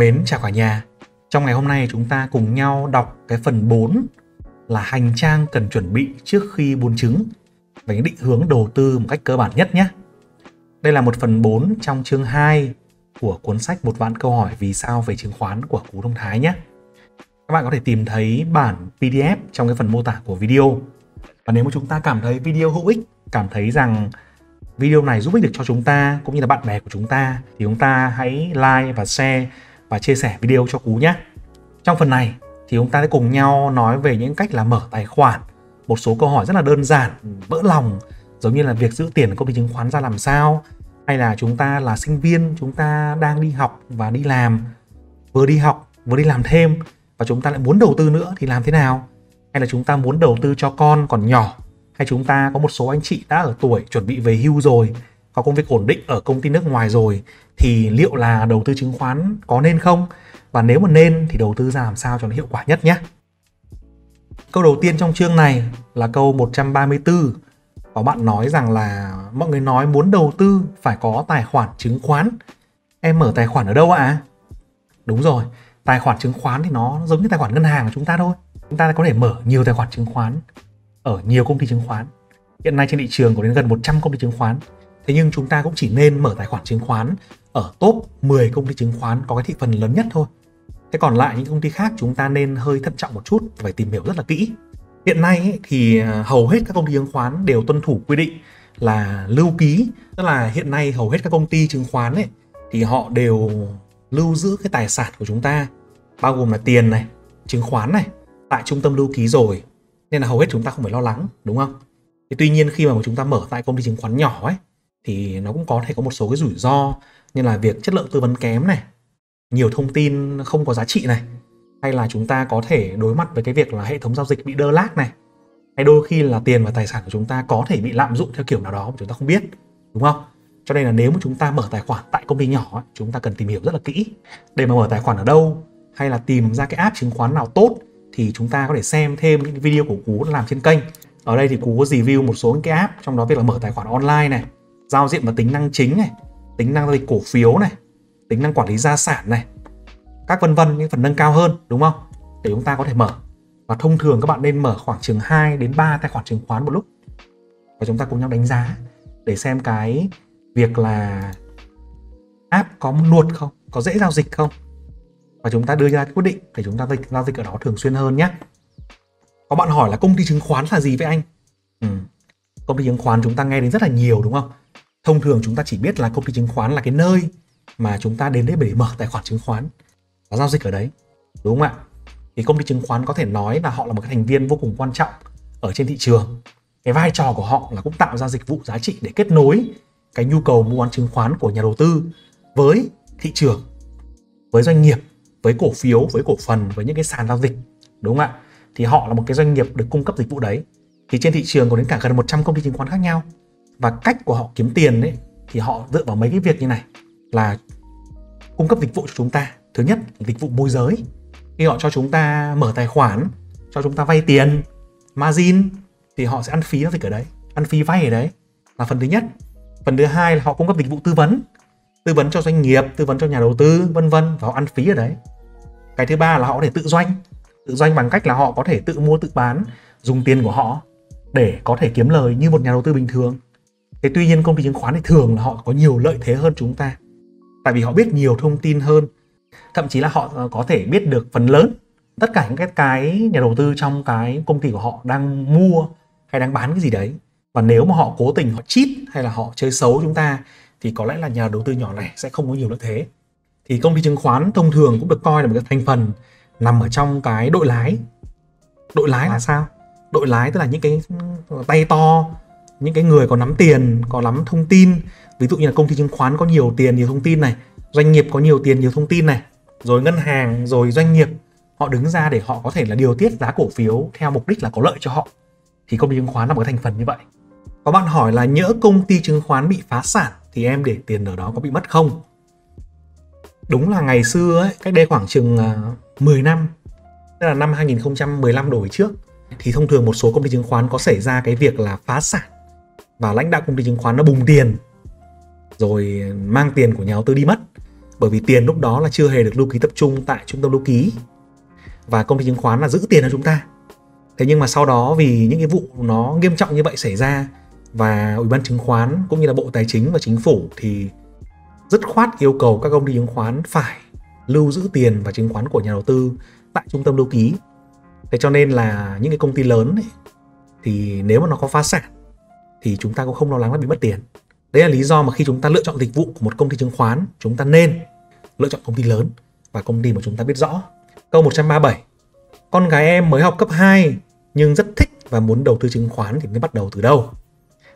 Mến chào cả nhà. Trong ngày hôm nay chúng ta cùng nhau đọc cái phần 4 là hành trang cần chuẩn bị trước khi buôn trứng và những định hướng đầu tư một cách cơ bản nhất nhé. Đây là một phần 4 trong chương 2 của cuốn sách một vạn câu hỏi vì sao về chứng khoán của Cú Thông Thái nhé. Các bạn có thể tìm thấy bản PDF trong cái phần mô tả của video. Và nếu mà chúng ta cảm thấy video hữu ích, cảm thấy rằng video này giúp ích được cho chúng ta cũng như là bạn bè của chúng ta thì chúng ta hãy like và share và chia sẻ video cho Cú nhé. Trong phần này thì chúng ta sẽ cùng nhau nói về những cách là mở tài khoản, một số câu hỏi rất là đơn giản, vỡ lòng giống như là việc giữ tiền ở công ty chứng khoán ra làm sao hay là chúng ta là sinh viên, chúng ta đang đi học và đi làm, vừa đi học vừa đi làm thêm và chúng ta lại muốn đầu tư nữa thì làm thế nào? Hay là chúng ta muốn đầu tư cho con còn nhỏ hay chúng ta có một số anh chị đã ở tuổi chuẩn bị về hưu rồi có công việc ổn định ở công ty nước ngoài rồi, thì liệu là đầu tư chứng khoán có nên không và nếu mà nên thì đầu tư ra làm sao cho nó hiệu quả nhất nhé câu đầu tiên trong chương này là câu 134 có bạn nói rằng là mọi người nói muốn đầu tư phải có tài khoản chứng khoán em mở tài khoản ở đâu ạ à? đúng rồi, tài khoản chứng khoán thì nó giống như tài khoản ngân hàng của chúng ta thôi chúng ta có thể mở nhiều tài khoản chứng khoán ở nhiều công ty chứng khoán. Hiện nay trên thị trường có đến gần 100 công ty chứng khoán. Thế nhưng chúng ta cũng chỉ nên mở tài khoản chứng khoán ở top 10 công ty chứng khoán có cái thị phần lớn nhất thôi. Thế còn lại những công ty khác chúng ta nên hơi thận trọng một chút phải tìm hiểu rất là kỹ. Hiện nay ấy, thì à, hầu hết các công ty chứng khoán đều tuân thủ quy định là lưu ký, tức là hiện nay hầu hết các công ty chứng khoán ấy thì họ đều lưu giữ cái tài sản của chúng ta bao gồm là tiền này, chứng khoán này tại trung tâm lưu ký rồi nên là hầu hết chúng ta không phải lo lắng đúng không thì tuy nhiên khi mà chúng ta mở tại công ty chứng khoán nhỏ ấy thì nó cũng có thể có một số cái rủi ro như là việc chất lượng tư vấn kém này nhiều thông tin không có giá trị này hay là chúng ta có thể đối mặt với cái việc là hệ thống giao dịch bị đơ lác này hay đôi khi là tiền và tài sản của chúng ta có thể bị lạm dụng theo kiểu nào đó mà chúng ta không biết đúng không cho nên là nếu mà chúng ta mở tài khoản tại công ty nhỏ chúng ta cần tìm hiểu rất là kỹ để mà mở tài khoản ở đâu hay là tìm ra cái app chứng khoán nào tốt thì chúng ta có thể xem thêm những video của Cú làm trên kênh. Ở đây thì Cú có review một số những cái app trong đó việc là mở tài khoản online này, giao diện và tính năng chính này, tính năng giao dịch cổ phiếu này, tính năng quản lý gia sản này, các vân vân những phần nâng cao hơn đúng không? Để chúng ta có thể mở. Và thông thường các bạn nên mở khoảng chừng 2 đến 3 tài khoản chứng khoán một lúc. Và chúng ta cùng nhau đánh giá để xem cái việc là app có nuột không, có dễ giao dịch không và chúng ta đưa ra quyết định để chúng ta giao dịch ở đó thường xuyên hơn nhé có bạn hỏi là công ty chứng khoán là gì với anh ừ. công ty chứng khoán chúng ta nghe đến rất là nhiều đúng không thông thường chúng ta chỉ biết là công ty chứng khoán là cái nơi mà chúng ta đến đấy để mở tài khoản chứng khoán và giao dịch ở đấy, đúng không ạ? Thì công ty chứng khoán có thể nói là họ là một cái thành viên vô cùng quan trọng ở trên thị trường. Cái vai trò của họ là cũng tạo ra dịch vụ giá trị để kết nối cái nhu cầu mua bán chứng khoán của nhà đầu tư với thị trường, với doanh nghiệp, với cổ phiếu, với cổ phần, với những cái sàn giao dịch, đúng không ạ? Thì họ là một cái doanh nghiệp được cung cấp dịch vụ đấy. Thì trên thị trường có đến cả gần 100 công ty chứng khoán khác nhau và cách của họ kiếm tiền ấy, thì họ dựa vào mấy cái việc như này là cung cấp dịch vụ cho chúng ta. Thứ nhất là dịch vụ môi giới. Khi họ cho chúng ta mở tài khoản, cho chúng ta vay tiền, margin, thì họ sẽ ăn phí giao dịch ở đấy, ăn phí vay ở đấy là phần thứ nhất. Phần thứ hai là họ cung cấp dịch vụ tư vấn tư vấn cho doanh nghiệp, tư vấn cho nhà đầu tư, vân vân, và họ ăn phí ở đấy. Cái thứ ba là họ có thể tự doanh. Tự doanh bằng cách là họ có thể tự mua, tự bán, dùng tiền của họ để có thể kiếm lời như một nhà đầu tư bình thường thế tuy nhiên công ty chứng khoán thì thường là họ có nhiều lợi thế hơn chúng ta, tại vì họ biết nhiều thông tin hơn. Thậm chí là họ ờ, có thể biết được phần lớn tất cả những cái cái nhà đầu tư trong cái công ty của họ đang mua hay đang bán cái gì đấy. Và nếu mà họ cố tình họ cheat hay là họ chơi xấu chúng ta thì có lẽ là nhà đầu tư nhỏ lẻ sẽ không có nhiều lợi thế. Thì công ty chứng khoán thông thường cũng được coi là một cái thành phần nằm ở trong cái đội lái. Đội lái là sao? Đội lái tức là những cái ừ, tay to những cái người có nắm tiền có nắm thông tin ví dụ như là công ty chứng khoán có nhiều tiền nhiều thông tin này doanh nghiệp có nhiều tiền nhiều thông tin này rồi ngân hàng rồi doanh nghiệp họ đứng ra để họ có thể là điều tiết giá cổ phiếu theo mục đích là có lợi cho họ. Thì công ty chứng khoán là một cái thành phần như vậy. Có bạn hỏi là nhỡ công ty chứng khoán bị phá sản thì em để tiền ở đó có bị mất không? Đúng là ngày xưa ấy, cách đây khoảng chừng à, 10 năm tức là năm 2015 đổi trước thì thông thường một số công ty chứng khoán có xảy ra cái việc là phá sản và lãnh đạo công ty chứng khoán nó bùng tiền rồi mang tiền của nhà đầu tư đi mất. Bởi vì tiền lúc đó là chưa hề được lưu ký tập trung tại trung tâm lưu ký. Và công ty chứng khoán là giữ tiền cho chúng ta. Thế nhưng mà sau đó vì những cái vụ nó nghiêm trọng như vậy xảy ra và ủy ban chứng khoán cũng như là bộ tài chính và chính phủ thì dứt khoát yêu cầu các công ty chứng khoán phải lưu giữ tiền và chứng khoán của nhà đầu tư tại trung tâm lưu ký. Thế cho nên là những cái công ty lớn ấy, thì nếu mà nó có phá sản thì chúng ta cũng không lo lắng là bị mất tiền. Đấy là lý do mà khi chúng ta lựa chọn dịch vụ của một công ty chứng khoán, chúng ta nên lựa chọn công ty lớn và công ty mà chúng ta biết rõ. Câu 137 con gái em mới học cấp 2 nhưng rất thích và muốn đầu tư chứng khoán thì nên bắt đầu từ đâu?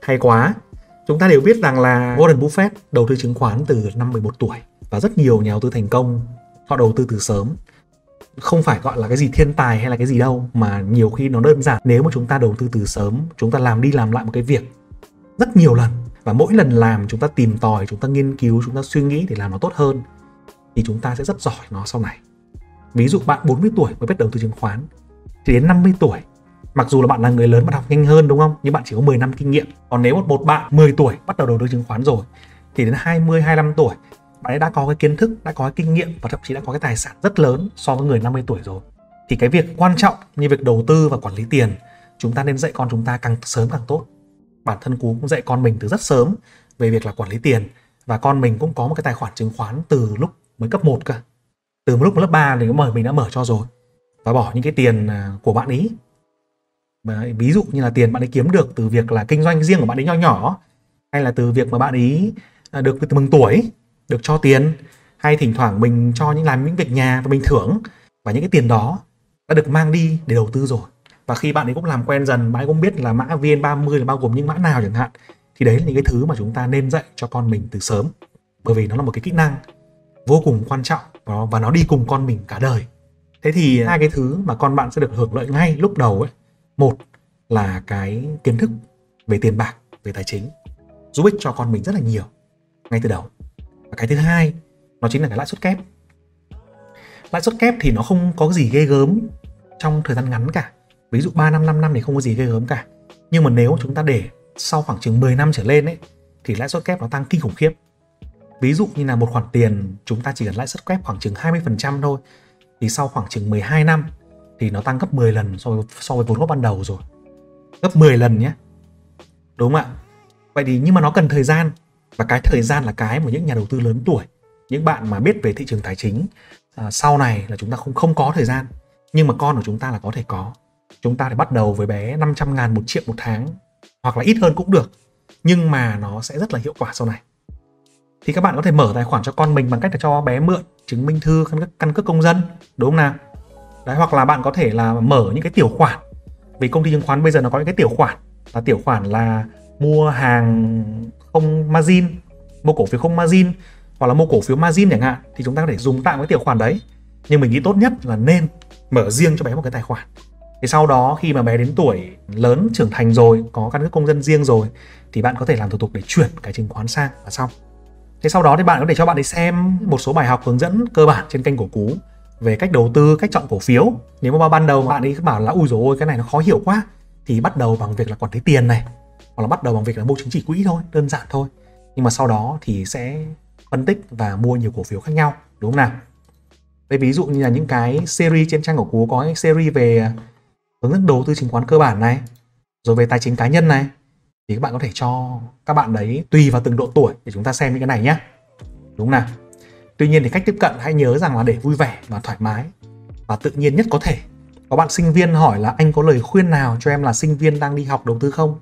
Hay quá. Chúng ta đều biết rằng là Warren Buffett đầu tư chứng khoán từ năm 11 tuổi và rất nhiều nhà đầu tư thành công. Họ đầu tư từ sớm không phải gọi là cái gì thiên tài hay là cái gì đâu mà nhiều khi nó đơn giản. Nếu mà chúng ta đầu tư từ sớm chúng ta làm đi làm lại một cái việc rất nhiều lần và mỗi lần làm chúng ta tìm tòi chúng ta nghiên cứu chúng ta suy nghĩ để làm nó tốt hơn thì chúng ta sẽ rất giỏi nó sau này. Ví dụ bạn 40 tuổi mới biết đầu tư chứng khoán thì đến 50 tuổi mặc dù là bạn là người lớn bạn học nhanh hơn đúng không? Nhưng bạn chỉ có 10 năm kinh nghiệm. Còn nếu một, một bạn 10 tuổi bắt đầu đầu tư chứng khoán rồi thì đến 20 25 tuổi bạn ấy đã có cái kiến thức, đã có cái kinh nghiệm và thậm chí đã có cái tài sản rất lớn so với người 50 tuổi rồi. Thì cái việc quan trọng như việc đầu tư và quản lý tiền, chúng ta nên dạy con chúng ta càng sớm càng tốt. Bản thân cú cũng dạy con mình từ rất sớm về việc là quản lý tiền và con mình cũng có một cái tài khoản chứng khoán từ lúc mới cấp 1 cơ. Từ lúc lớp 3 thì mở mình đã mở cho rồi và bỏ những cái tiền à, của bạn ý ví dụ như là tiền bạn ấy kiếm được từ việc là kinh doanh riêng của bạn ấy nhỏ nhỏ, hay là từ việc mà bạn ấy à, được được mừng tuổi được cho tiền, hay thỉnh thoảng mình cho những làm những việc nhà và mình thưởng, và những cái tiền đó đã được mang đi để đầu tư rồi. Và khi bạn ấy cũng làm quen dần, bạn ấy cũng biết là mã VN30 là bao gồm những mã nào chẳng hạn, thì đấy là những cái thứ mà chúng ta nên dạy cho con mình từ sớm. Bởi vì nó là một cái kỹ năng vô cùng quan trọng và nó đi cùng con mình cả đời. Thế thì hai cái thứ mà con bạn sẽ được hưởng lợi ngay lúc đầu ấy, một là cái kiến thức về tiền bạc, về tài chính, giúp ích cho con mình rất là nhiều ngay từ đầu và cái thứ hai nó chính là cái lãi suất kép. Lãi suất kép thì nó không có gì ghê gớm trong thời gian ngắn cả. Ví dụ 3 năm 5 năm thì không có gì ghê gớm cả. Nhưng mà nếu chúng ta để sau khoảng chừng 10 năm trở lên ấy thì lãi suất kép nó tăng kinh khủng khiếp. Ví dụ như là một khoản tiền chúng ta chỉ cần lãi suất kép khoảng chừng 20% thôi thì sau khoảng chừng 12 năm thì nó tăng gấp 10 lần so với, so với vốn góp ban đầu rồi. Gấp 10 lần nhé. Đúng không ạ? Vậy thì nhưng mà nó cần thời gian và cái thời gian là cái mà những nhà đầu tư lớn tuổi những bạn mà biết về thị trường tài chính à, sau này là chúng ta không không có thời gian. Nhưng mà con của chúng ta là có thể có. Chúng ta phải bắt đầu với bé 500 ngàn một triệu một tháng hoặc là ít hơn cũng được nhưng mà nó sẽ rất là hiệu quả sau này. Thì các bạn có thể mở tài khoản cho con mình bằng cách là cho bé mượn chứng minh thư căn cước, căn cước công dân đúng không nào? Đấy hoặc là bạn có thể là mở những cái tiểu khoản. Vì công ty chứng khoán bây giờ nó có những cái tiểu khoản. Là tiểu khoản là mua hàng không margin, mua cổ phiếu không margin hoặc là mua cổ phiếu margin chẳng hạn, thì chúng ta có thể dùng tạm cái tiểu khoản đấy. Nhưng mình nghĩ tốt nhất là nên mở riêng cho bé một cái tài khoản. Thì sau đó khi mà bé đến tuổi lớn trưởng thành rồi, có căn cước công dân riêng rồi, thì bạn có thể làm thủ tục để chuyển cái chứng khoán sang và xong thế sau đó thì bạn có thể cho bạn đi xem một số bài học hướng dẫn cơ bản trên kênh của cú về cách đầu tư, cách chọn cổ phiếu. Nếu mà ban đầu bạn ấy bảo là ui rồi ôi, cái này nó khó hiểu quá. Thì bắt đầu bằng việc là quản lý tiền này hoặc là bắt đầu bằng việc là mua chứng chỉ quỹ thôi, đơn giản thôi. Nhưng mà sau đó thì sẽ phân tích và mua nhiều cổ phiếu khác nhau, đúng không nào? Đây ví dụ như là những cái series trên trang của cú có cái series về à, hướng dẫn đầu tư chứng khoán cơ bản này, rồi về tài chính cá nhân này, thì các bạn có thể cho các bạn đấy tùy vào từng độ tuổi để chúng ta xem những cái này nhé đúng không nào? Tuy nhiên thì cách tiếp cận, hãy nhớ rằng là để vui vẻ và thoải mái và tự nhiên nhất có thể. Có bạn sinh viên hỏi là anh có lời khuyên nào cho em là sinh viên đang đi học đầu tư không?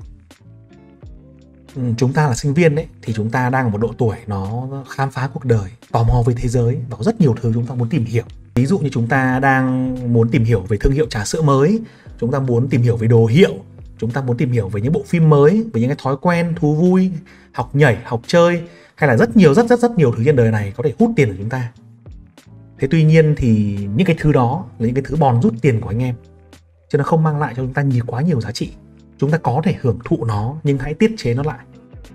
Chúng ta là sinh viên đấy thì chúng ta đang ở một độ tuổi nó khám phá cuộc đời, tò mò về thế giới và có rất nhiều thứ chúng ta muốn tìm hiểu. Ví dụ như chúng ta đang muốn tìm hiểu về thương hiệu trà sữa mới, chúng ta muốn tìm hiểu về đồ hiệu, chúng ta muốn tìm hiểu về những bộ phim mới, về những cái thói quen, thú vui, học nhảy, học chơi, hay là rất nhiều, rất rất rất nhiều thứ trên đời này có thể hút tiền của chúng ta. Thế tuy nhiên thì những cái thứ đó là những cái thứ bòn rút tiền của anh em, chứ nó không mang lại cho chúng ta nhiều, quá nhiều giá trị chúng ta có thể hưởng thụ nó, nhưng hãy tiết chế nó lại.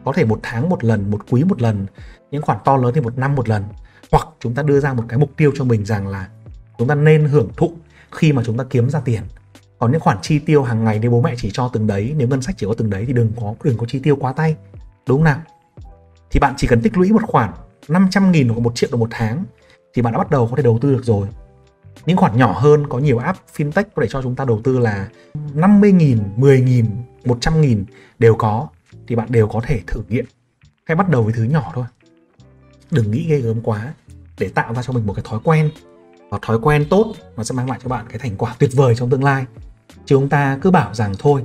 Có thể một tháng một lần, một quý một lần, những khoản to lớn thì một năm một lần. Hoặc chúng ta đưa ra một cái mục tiêu cho mình rằng là chúng ta nên hưởng thụ khi mà chúng ta kiếm ra tiền. Còn những khoản chi tiêu hàng ngày nếu bố mẹ chỉ cho từng đấy, nếu ngân sách chỉ có từng đấy thì đừng có đừng có chi tiêu quá tay. Đúng không nào? Thì bạn chỉ cần tích lũy một khoản 500 nghìn hoặc một triệu đồng một tháng thì bạn đã bắt đầu có thể đầu tư được rồi những khoản nhỏ hơn có nhiều app fintech có thể cho chúng ta đầu tư là 50 nghìn, 10 nghìn, 100 nghìn đều có thì bạn đều có thể thử nghiệm. Hãy bắt đầu với thứ nhỏ thôi. Đừng nghĩ ghê gớm quá để tạo ra cho mình một cái thói quen. Và thói quen tốt nó sẽ mang lại cho bạn cái thành quả tuyệt vời trong tương lai. Chứ chúng ta cứ bảo rằng thôi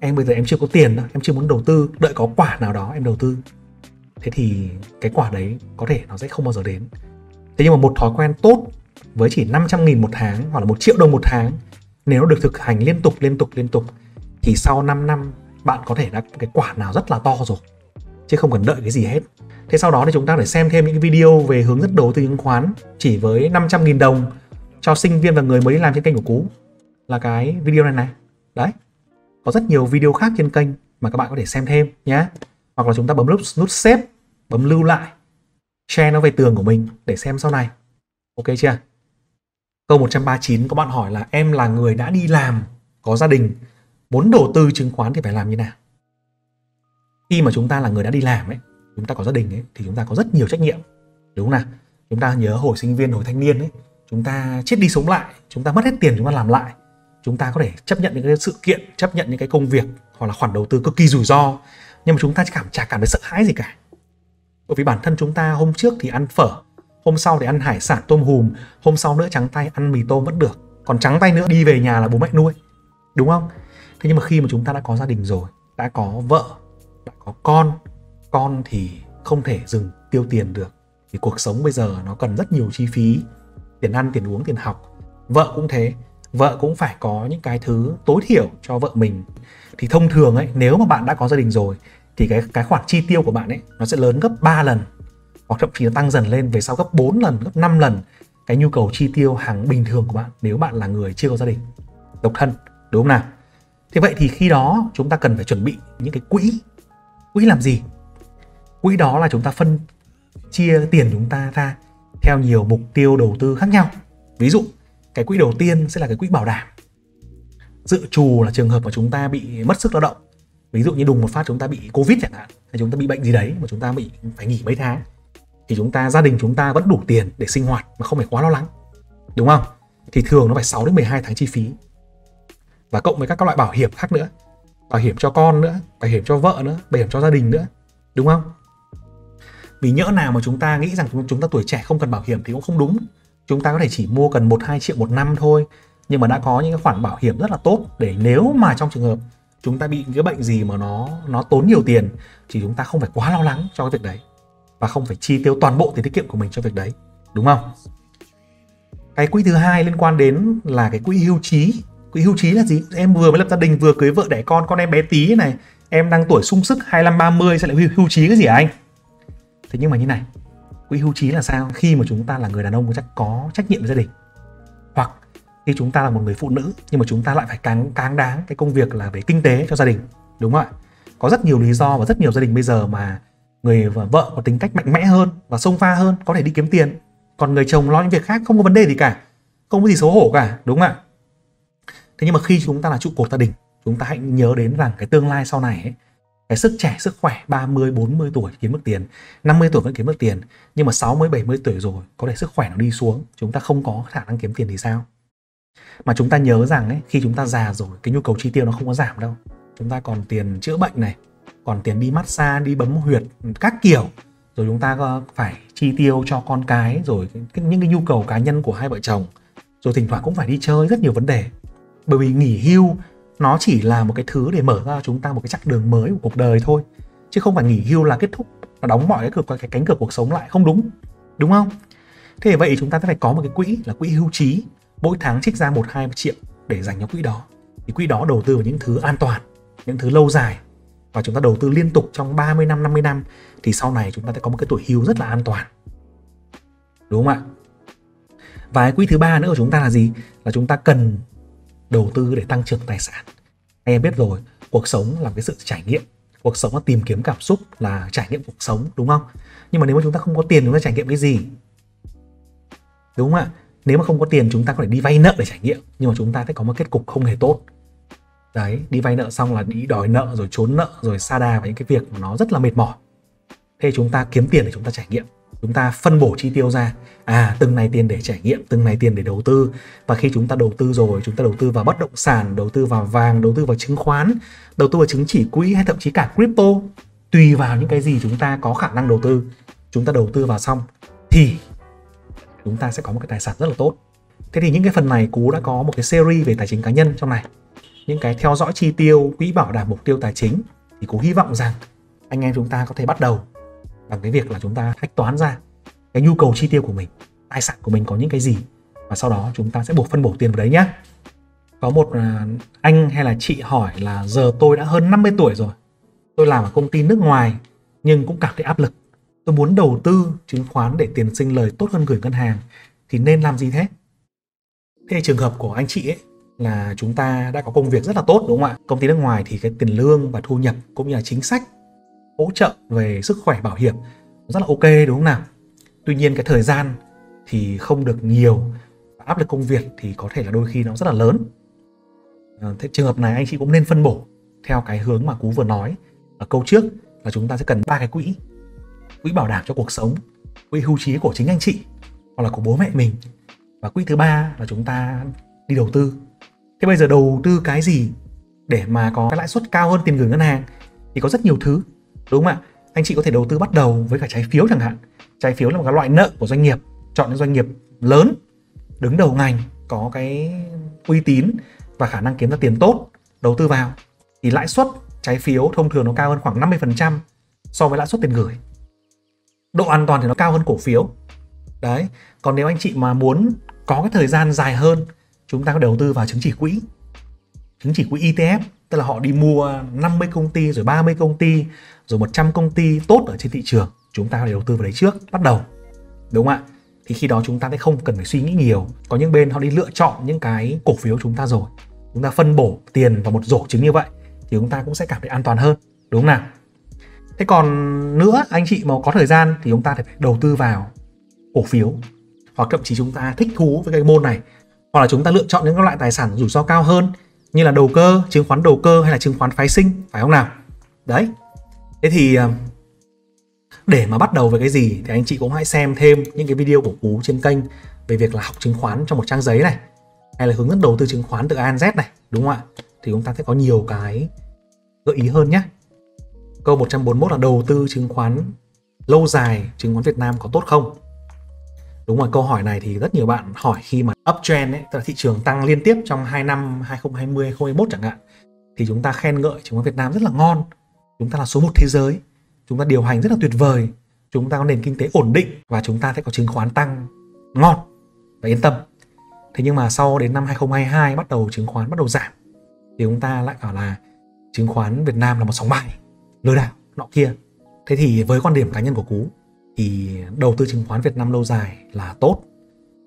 em bây giờ em chưa có tiền đâu em chưa muốn đầu tư đợi có quả nào đó em đầu tư. Thế thì cái quả đấy có thể nó sẽ không bao giờ đến. Thế nhưng mà một thói quen tốt với chỉ 500 nghìn một tháng hoặc là một triệu đồng một tháng, nếu nó được thực hành liên tục liên tục liên tục, thì sau 5 năm, bạn có thể đã cái quả nào rất là to rồi, chứ không cần đợi cái gì hết. Thế sau đó thì chúng ta phải xem thêm những cái video về hướng dẫn đầu tư chứng khoán chỉ với 500 nghìn đồng cho sinh viên và người mới làm trên kênh của Cú. Là cái video này này. Đấy. Có rất nhiều video khác trên kênh mà các bạn có thể xem thêm nhé hoặc là chúng ta bấm nút nút save, bấm lưu lại, share nó về tường của mình để xem sau này. Ok chưa? Câu 139 có bạn hỏi là em là người đã đi làm, có gia đình, muốn đầu tư chứng khoán thì phải làm như nào? Khi mà chúng ta là người đã đi làm ấy, chúng ta có gia đình ấy, thì chúng ta có rất nhiều trách nhiệm. Đúng không nào? Chúng ta nhớ hồi sinh viên, hồi thanh niên ấy, chúng ta chết đi sống lại, chúng ta mất hết tiền chúng ta làm lại. Chúng ta có thể chấp nhận những cái sự kiện, chấp nhận những cái công việc hoặc là khoản đầu tư cực kỳ rủi ro, nhưng mà chúng ta cảm, chả cảm thấy sợ hãi gì cả. Bởi vì bản thân chúng ta hôm trước thì ăn phở hôm sau thì ăn hải sản tôm hùm, hôm sau nữa trắng tay ăn mì tôm vẫn được. Còn trắng tay nữa đi về nhà là bố mẹ nuôi. Đúng không? Thế nhưng mà khi mà chúng ta đã có gia đình rồi, đã có vợ, đã có con con thì không thể dừng tiêu tiền được. Vì cuộc sống bây giờ nó cần rất nhiều chi phí, tiền ăn, tiền uống, tiền học. Vợ cũng thế. Vợ cũng phải có những cái thứ tối thiểu cho vợ mình. Thì thông thường ấy, nếu mà bạn đã có gia đình rồi, thì cái cái khoản chi tiêu của bạn ấy, nó sẽ lớn gấp 3 lần hoặc thậm chí nó tăng dần lên về sau gấp 4 lần, gấp 5 lần cái nhu cầu chi tiêu hàng bình thường của bạn nếu bạn là người chưa có gia đình, độc thân, đúng không nào? Thế vậy thì khi đó chúng ta cần phải chuẩn bị những cái quỹ. Quỹ làm gì? Quỹ đó là chúng ta phân chia tiền chúng ta ra theo nhiều mục tiêu đầu tư khác nhau. Ví dụ, cái quỹ đầu tiên sẽ là cái quỹ bảo đảm. Dự trù là trường hợp mà chúng ta bị mất sức lao động. Ví dụ như đùng một phát chúng ta bị Covid chẳng hạn, hay chúng ta bị bệnh gì đấy mà chúng ta bị phải nghỉ mấy tháng thì chúng ta gia đình chúng ta vẫn đủ tiền để sinh hoạt mà không phải quá lo lắng. Đúng không? Thì thường nó phải 6 đến 12 tháng chi phí. Và cộng với các các loại bảo hiểm khác nữa. Bảo hiểm cho con nữa, bảo hiểm cho vợ nữa, bảo hiểm cho gia đình nữa. Đúng không? Vì nhỡ nào mà chúng ta nghĩ rằng chúng ta tuổi trẻ không cần bảo hiểm thì cũng không đúng. Chúng ta có thể chỉ mua cần 1 2 triệu một năm thôi, nhưng mà đã có những cái khoản bảo hiểm rất là tốt để nếu mà trong trường hợp chúng ta bị cái bệnh gì mà nó nó tốn nhiều tiền thì chúng ta không phải quá lo lắng cho cái việc đấy và không phải chi tiêu toàn bộ tiền tiết kiệm của mình cho việc đấy đúng không? Cái quỹ thứ hai liên quan đến là cái quỹ hưu trí. Quỹ hưu trí là gì? Em vừa mới lập gia đình vừa cưới vợ đẻ con con em bé tí này. Em đang tuổi sung sức 25 30 sẽ lại hưu, hưu trí cái gì hả anh? Thế nhưng mà như này quỹ hưu trí là sao? Khi mà chúng ta là người đàn ông chắc có trách nhiệm với gia đình hoặc khi chúng ta là một người phụ nữ nhưng mà chúng ta lại phải cáng cáng đáng cái công việc là về kinh tế cho gia đình đúng không ạ? Có rất nhiều lý do và rất nhiều gia đình bây giờ mà người vợ có tính cách mạnh mẽ hơn và sông pha hơn có thể đi kiếm tiền. Còn người chồng lo những việc khác không có vấn đề gì cả. Không có gì xấu hổ cả đúng không ạ? Thế nhưng mà khi chúng ta là trụ cột gia đình chúng ta hãy nhớ đến rằng cái tương lai sau này ấy, cái sức trẻ, sức khỏe 30, 40 tuổi kiếm được tiền 50 tuổi vẫn kiếm được tiền. Nhưng mà 60, 70 tuổi rồi Có thể sức khỏe nó đi xuống Chúng ta không có khả năng kiếm tiền thì sao? Mà chúng ta nhớ rằng ấy, khi chúng ta già rồi Cái nhu cầu chi tiêu nó không có giảm đâu. Chúng ta còn tiền chữa bệnh này còn tiền đi massage đi bấm huyệt các kiểu. Rồi chúng ta phải chi tiêu cho con cái rồi những cái nhu cầu cá nhân của hai vợ chồng. Rồi thỉnh thoảng cũng phải đi chơi rất nhiều vấn đề. Bởi vì nghỉ hưu nó chỉ là một cái thứ để mở ra chúng ta một cái chặng đường mới của cuộc đời thôi. Chứ không phải nghỉ hưu là kết thúc và đóng mọi cái, cửa, cái cánh cửa cuộc sống lại không đúng. Đúng không? Thế vậy chúng ta sẽ phải có một cái quỹ là quỹ hưu trí. Mỗi tháng trích ra một hai triệu để dành cho quỹ đó. Thì quỹ đó đầu tư vào những thứ an toàn những thứ lâu dài và chúng ta đầu tư liên tục trong 30 năm 50 năm, thì sau này chúng ta sẽ có một cái tuổi hưu rất là an toàn. Đúng không ạ? Và cái quỹ thứ ba nữa của chúng ta là gì? Là chúng ta cần đầu tư để tăng trưởng tài sản. Em biết rồi, cuộc sống là cái sự trải nghiệm. Cuộc sống là tìm kiếm cảm xúc, là trải nghiệm cuộc sống, đúng không? Nhưng mà nếu mà chúng ta không có tiền, chúng ta trải nghiệm cái gì? Đúng không ạ? Nếu mà không có tiền, chúng ta có thể đi vay nợ để trải nghiệm, nhưng mà chúng ta sẽ có một kết cục không hề tốt đấy, đi vay nợ xong là đi đòi nợ rồi trốn nợ rồi sa đà và những cái việc mà nó rất là mệt mỏi. Thế chúng ta kiếm tiền để chúng ta trải nghiệm. Chúng ta phân bổ chi tiêu ra. À từng này tiền để trải nghiệm, từng này tiền để đầu tư. Và khi chúng ta đầu tư rồi, chúng ta đầu tư vào bất động sản, đầu tư vào vàng, đầu tư vào chứng khoán, đầu tư vào chứng chỉ quỹ hay thậm chí cả crypto, tùy vào những cái gì chúng ta có khả năng đầu tư. Chúng ta đầu tư vào xong thì chúng ta sẽ có một cái tài sản rất là tốt. Thế thì những cái phần này cú đã có một cái series về tài chính cá nhân trong này những cái theo dõi chi tiêu, quỹ bảo đảm mục tiêu tài chính, thì cũng hy vọng rằng anh em chúng ta có thể bắt đầu bằng cái việc là chúng ta hạch toán ra cái nhu cầu chi tiêu của mình, tài sản của mình có những cái gì, và sau đó chúng ta sẽ buộc phân bổ tiền vào đấy nhé có một à, anh hay là chị hỏi là giờ tôi đã hơn 50 tuổi rồi, tôi làm ở công ty nước ngoài nhưng cũng cảm thấy áp lực. Tôi muốn đầu tư chứng khoán để tiền sinh lời tốt hơn gửi ngân hàng, thì nên làm gì thế? Thế trường hợp của anh chị ấy là chúng ta đã có công việc rất là tốt, đúng không ạ? Công ty nước ngoài thì cái tiền lương và thu nhập cũng như là chính sách hỗ trợ về sức khỏe, bảo hiểm rất là ok, đúng không nào? Tuy nhiên cái thời gian thì không được nhiều áp lực công việc thì có thể là đôi khi nó rất là lớn. Ờ, thế trường hợp này anh chị cũng nên phân bổ theo cái hướng mà cú vừa nói. Ở câu trước là chúng ta sẽ cần ba cái quỹ quỹ bảo đảm cho cuộc sống, quỹ hưu trí của chính anh chị hoặc là của bố mẹ mình. Và quỹ thứ ba là chúng ta đi đầu tư thế bây giờ đầu tư cái gì để mà có cái lãi suất cao hơn tiền gửi ngân hàng thì có rất nhiều thứ, đúng không ạ? Anh chị có thể đầu tư bắt đầu với cả trái phiếu chẳng hạn. Trái phiếu là một cái loại nợ của doanh nghiệp, chọn những doanh nghiệp lớn, đứng đầu ngành, có cái uy tín và khả năng kiếm ra tiền tốt, đầu tư vào. Thì lãi suất trái phiếu thông thường nó cao hơn khoảng 50% so với lãi suất tiền gửi. Độ an toàn thì nó cao hơn cổ phiếu. Đấy, còn nếu anh chị mà muốn có cái thời gian dài hơn chúng ta có đầu tư vào chứng chỉ quỹ, chứng chỉ quỹ ETF tức là họ đi mua 50 công ty, rồi 30 công ty, rồi 100 công ty tốt ở trên thị trường. Chúng ta đầu tư vào đấy trước, bắt đầu. Đúng không ạ? Thì khi đó chúng ta sẽ không cần phải suy nghĩ nhiều. Có những bên họ đi lựa chọn những cái cổ phiếu chúng ta rồi. Chúng ta phân bổ tiền vào một rổ trứng như vậy thì chúng ta cũng sẽ cảm thấy an toàn hơn. Đúng không nào? Thế còn nữa, anh chị mà có thời gian thì chúng ta phải đầu tư vào cổ phiếu. Hoặc thậm chí chúng ta thích thú với cái môn này hoặc là chúng ta lựa chọn những loại tài sản rủi ro cao hơn, như là đầu cơ, chứng khoán đầu cơ hay là chứng khoán phái sinh, phải không nào? Đấy. Thế thì à, để mà bắt đầu với cái gì thì anh chị cũng hãy xem thêm những cái video của cú trên kênh về việc là học chứng khoán trong một trang giấy này, hay là hướng dẫn đầu tư chứng khoán từ A Z này, đúng không ạ? Thì chúng ta sẽ có nhiều cái gợi ý hơn nhé. Câu 141 là đầu tư chứng khoán lâu dài, chứng khoán Việt Nam có tốt không? Đúng rồi, câu hỏi này thì rất nhiều bạn hỏi khi mà uptrend ấy, tức là thị trường tăng liên tiếp trong 2 năm 2020, 2021 chẳng hạn thì chúng ta khen ngợi chứng khoán Việt Nam rất là ngon. Chúng ta là số 1 thế giới. Chúng ta điều hành rất là tuyệt vời. Chúng ta có nền kinh tế ổn định và chúng ta sẽ có chứng khoán tăng ngon và yên tâm. Thế nhưng mà sau đến năm 2022 bắt đầu chứng khoán bắt đầu giảm thì chúng ta lại bảo là chứng khoán Việt Nam là một sóng bài lừa đảo nọ kia. Thế thì với quan điểm cá nhân của Cú thì đầu tư chứng khoán Việt Nam lâu dài là tốt.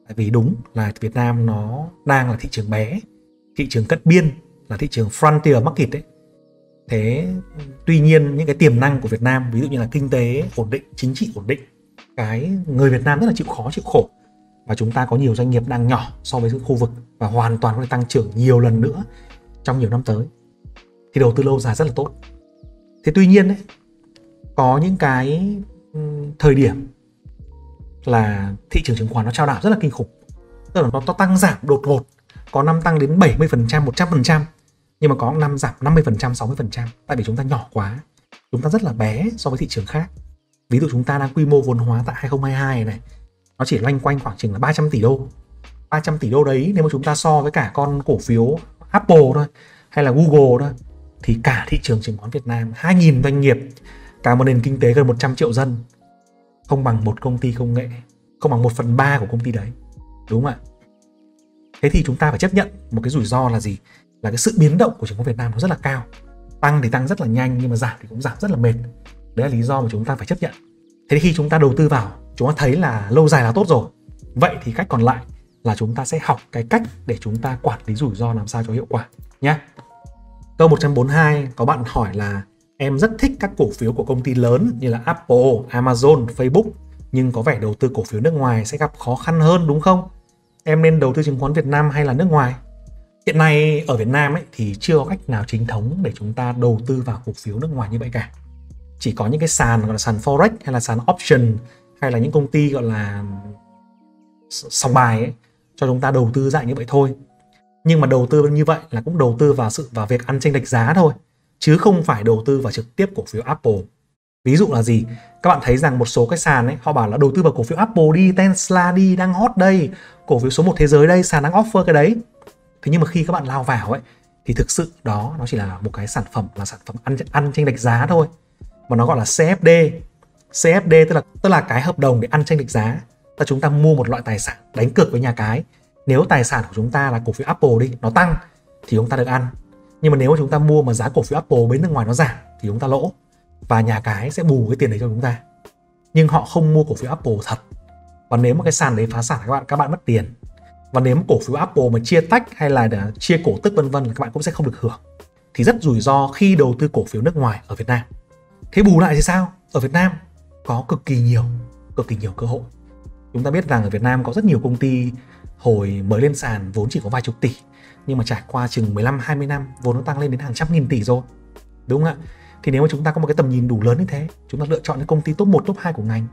Tại vì đúng là Việt Nam nó đang là thị trường bé thị trường cận biên là thị trường frontier market ấy. Thế tuy nhiên những cái tiềm năng của Việt Nam ví dụ như là kinh tế ổn định chính trị ổn định cái người Việt Nam rất là chịu khó chịu khổ. Và chúng ta có nhiều doanh nghiệp đang nhỏ so với khu vực và hoàn toàn có thể tăng trưởng nhiều lần nữa trong nhiều năm tới. Thì đầu tư lâu dài rất là tốt. Thế tuy nhiên ấy, có những cái thời điểm là thị trường chứng khoán nó trao đảo rất là kinh khủng. Tức là nó, nó tăng giảm đột ngột có năm tăng đến 70% 100% nhưng mà có năm giảm 50% 60% tại vì chúng ta nhỏ quá chúng ta rất là bé so với thị trường khác. Ví dụ chúng ta đang quy mô vốn hóa tại 2022 này nó chỉ loanh quanh khoảng chừng là 300 tỷ đô. 300 tỷ đô đấy nếu mà chúng ta so với cả con cổ phiếu Apple thôi hay là Google thôi thì cả thị trường chứng khoán Việt Nam 2.000 doanh nghiệp cả một nền kinh tế gần 100 triệu dân. Không bằng một công ty công nghệ, không bằng một phần ba của công ty đấy, đúng không ạ? Thế thì chúng ta phải chấp nhận một cái rủi ro là gì? Là cái sự biến động của chứng khoán Việt Nam nó rất là cao. Tăng thì tăng rất là nhanh, nhưng mà giảm thì cũng giảm rất là mệt. Đấy là lý do mà chúng ta phải chấp nhận. Thế thì khi chúng ta đầu tư vào, chúng ta thấy là lâu dài là tốt rồi. Vậy thì cách còn lại là chúng ta sẽ học cái cách để chúng ta quản lý rủi ro làm sao cho hiệu quả nhé câu 142 có bạn hỏi là Em rất thích các cổ phiếu của công ty lớn như là Apple, Amazon, Facebook nhưng có vẻ đầu tư cổ phiếu nước ngoài sẽ gặp khó khăn hơn đúng không? Em nên đầu tư chứng khoán Việt Nam hay là nước ngoài? Hiện nay ở Việt Nam ấy thì chưa có cách nào chính thống để chúng ta đầu tư vào cổ phiếu nước ngoài như vậy cả. Chỉ có những cái sàn gọi là sàn forex hay là sàn option hay là những công ty gọi là sòng bài ấy cho chúng ta đầu tư dạng như vậy thôi nhưng mà đầu tư như vậy là cũng đầu tư vào sự vào việc ăn chênh lệch giá thôi chứ không phải đầu tư vào trực tiếp cổ phiếu Apple. Ví dụ là gì? Các bạn thấy rằng một số cái sàn ấy, họ bảo là đầu tư vào cổ phiếu Apple đi, Tesla đi, đang hot đây, cổ phiếu số một thế giới đây, sàn đang offer cái đấy. Thế nhưng mà khi các bạn lao vào ấy, thì thực sự đó, nó chỉ là một cái sản phẩm, là sản phẩm ăn ăn chênh lệch giá thôi. Mà nó gọi là CFD CFD tức là tức là cái hợp đồng để ăn chênh lệch giá. Là chúng ta mua một loại tài sản, đánh cược với nhà cái. Nếu tài sản của chúng ta là cổ phiếu Apple đi, nó tăng, thì chúng ta được ăn nhưng mà nếu mà chúng ta mua mà giá cổ phiếu Apple bên nước ngoài nó giảm thì chúng ta lỗ. Và nhà cái sẽ bù cái tiền đấy cho chúng ta. Nhưng họ không mua cổ phiếu Apple thật. Và nếu mà cái sàn đấy phá sản các bạn các bạn mất tiền. Và nếu mà cổ phiếu Apple mà chia tách hay là chia cổ tức vân vân là các bạn cũng sẽ không được hưởng. Thì rất rủi ro khi đầu tư cổ phiếu nước ngoài ở Việt Nam. Thế bù lại thì sao? Ở Việt Nam có cực kỳ nhiều, cực kỳ nhiều cơ hội. Chúng ta biết rằng ở Việt Nam có rất nhiều công ty hồi mới lên sàn vốn chỉ có vài chục tỷ nhưng mà trải qua chừng 15 20 năm vốn nó tăng lên đến hàng trăm nghìn tỷ rồi. Đúng không ạ? Thì nếu mà chúng ta có một cái tầm nhìn đủ lớn như thế, chúng ta lựa chọn những công ty top 1, top 2 của ngành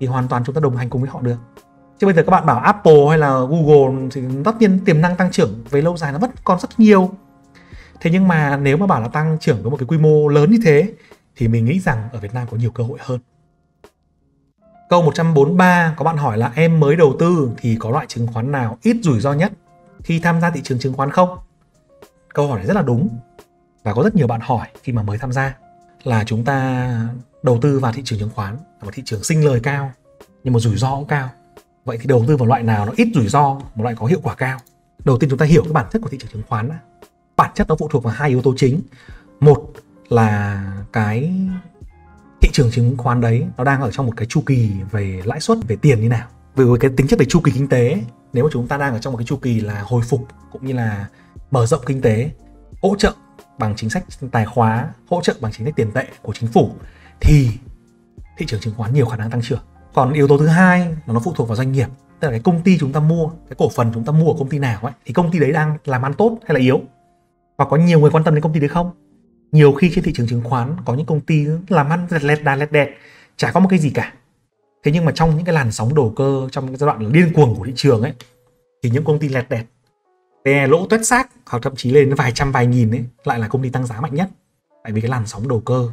thì hoàn toàn chúng ta đồng hành cùng với họ được. Chứ bây giờ các bạn bảo Apple hay là Google thì tất nhiên tiềm năng tăng trưởng về lâu dài nó vẫn còn rất nhiều. Thế nhưng mà nếu mà bảo là tăng trưởng với một cái quy mô lớn như thế thì mình nghĩ rằng ở Việt Nam có nhiều cơ hội hơn. Câu 143 có bạn hỏi là em mới đầu tư thì có loại chứng khoán nào ít rủi ro nhất khi tham gia thị trường chứng khoán không? Câu hỏi này rất là đúng và có rất nhiều bạn hỏi khi mà mới tham gia là chúng ta đầu tư vào thị trường chứng khoán là một thị trường sinh lời cao nhưng mà rủi ro cũng cao. Vậy thì đầu tư vào loại nào nó ít rủi ro, một loại có hiệu quả cao? Đầu tiên chúng ta hiểu cái bản chất của thị trường chứng khoán đã. Bản chất nó phụ thuộc vào hai yếu tố chính. Một là cái thị trường chứng khoán đấy nó đang ở trong một cái chu kỳ về lãi suất về tiền như nào về cái tính chất về chu kỳ kinh tế, nếu mà chúng ta đang ở trong một cái chu kỳ là hồi phục cũng như là mở rộng kinh tế, hỗ trợ bằng chính sách tài khóa, hỗ trợ bằng chính sách tiền tệ của chính phủ, thì thị trường chứng khoán nhiều khả năng tăng trưởng. Còn yếu tố thứ hai là nó phụ thuộc vào doanh nghiệp, tức là cái công ty chúng ta mua, cái cổ phần chúng ta mua ở công ty nào ấy, thì công ty đấy đang làm ăn tốt hay là yếu? Và có nhiều người quan tâm đến công ty đấy không? Nhiều khi trên thị trường chứng khoán có những công ty làm ăn lẹt lẹt đà lẹt đẹt, chả có một cái gì cả thế nhưng mà trong những cái làn sóng đầu cơ, trong cái giai đoạn điên cuồng của thị trường ấy, thì những công ty lẹt đẹt đè lỗ tuét xác, hoặc thậm chí lên vài trăm, vài nghìn ấy, lại là công ty tăng giá mạnh nhất. Tại vì cái làn sóng đầu cơ,